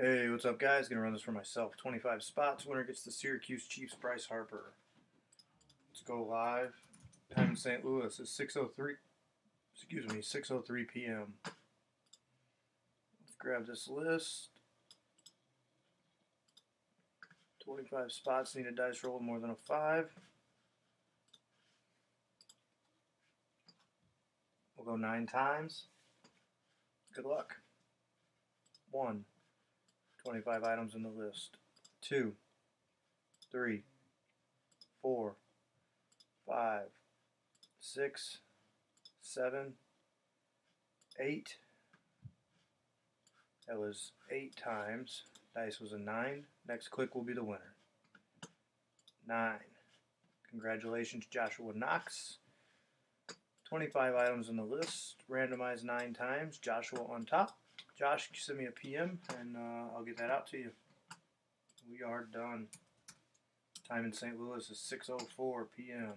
Hey, what's up, guys? Gonna run this for myself. 25 spots. Winner gets the Syracuse Chiefs Bryce Harper. Let's go live. Time in St. Louis is 6:03. Excuse me, 6:03 p.m. Let's grab this list. 25 spots. Need a dice roll more than a five. We'll go nine times. Good luck. One. 25 items in the list. Two, three, four, five, six, seven, eight. That was eight times. Dice was a nine. Next click will be the winner. Nine. Congratulations, Joshua Knox. 25 items in the list. Randomized nine times. Joshua on top. Josh, send me a PM and uh, I'll get that out to you. We are done. Time in St. Louis is 6:04 p.m.